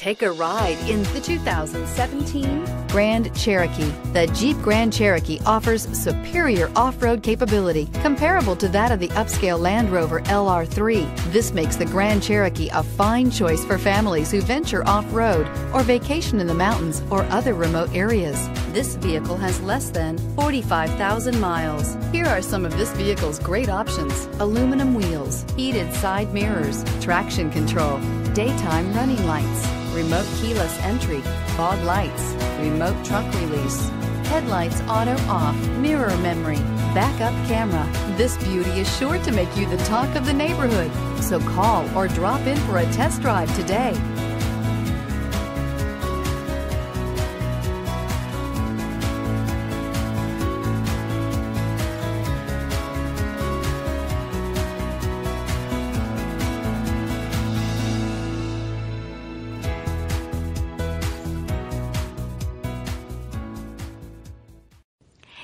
Take a ride in the 2017 Grand Cherokee. The Jeep Grand Cherokee offers superior off-road capability comparable to that of the upscale Land Rover LR3. This makes the Grand Cherokee a fine choice for families who venture off-road or vacation in the mountains or other remote areas. This vehicle has less than 45,000 miles. Here are some of this vehicle's great options. Aluminum wheels, heated side mirrors, traction control, daytime running lights, remote keyless entry, fog lights, remote trunk release, headlights auto off, mirror memory, backup camera. This beauty is sure to make you the talk of the neighborhood. So call or drop in for a test drive today.